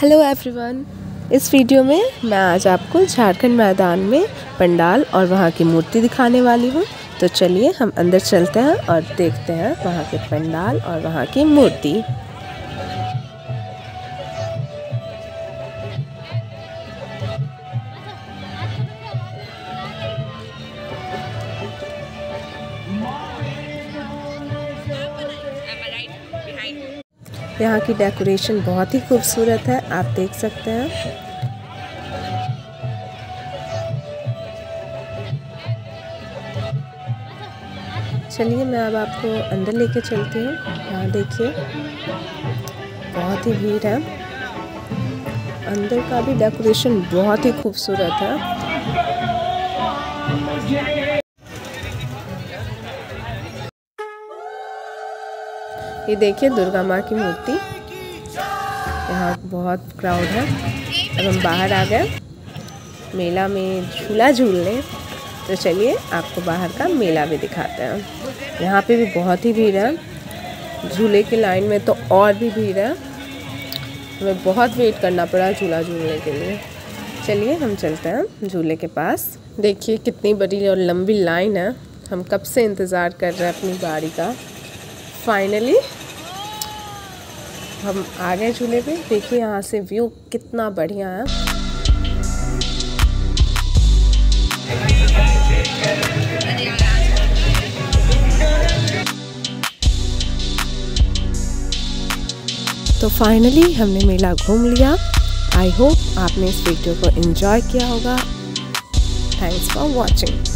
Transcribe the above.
Hello everyone इस video में मैं आज आपको झारखंड मैदान में पंडाल और वहाँ की मूर्ति दिखाने वाली हूँ। तो चलिए हम अंदर चलते हैं और देखते हैं वहाँ के पंडाल और वहाँ की मूर्ति। यहाँ की डेकोरेशन बहुत ही खूबसूरत है, आप देख सकते हैं। चलिए, मैं अब आपको अंदर लेके चलती हूँ। यहाँ देखिए, बहुत ही भीड़ है। अंदर का भी डेकोरेशन बहुत ही खूबसूरत है। ये देखिए दुर्गा माँ की मूर्ति। यहाँ बहुत क्राउड है। अब हम बाहर आ गए। मेला में झूला झूलने तो चलिए आपको बाहर का मेला भी दिखाते हैं। यहाँ पे भी बहुत ही भीड़ है। झूले की लाइन में तो और भी भीड़ है। हमें बहुत वेट करना पड़ा झूला झूलने के लिए। चलिए हम चलते हैं झूले के पास। देखिए कितनी बड़ी और लंबी लाइन है। हम कब से इंतज़ार कर रहे हैं अपनी बारी का? फाइनली हम आ गए झूले पे। देखिए यहाँ से व्यू कितना बढ़िया है। तो फाइनली हमने मेला घूम लिया। आई होप आपने इस वीडियो को एंजॉय किया होगा। Thanks for watching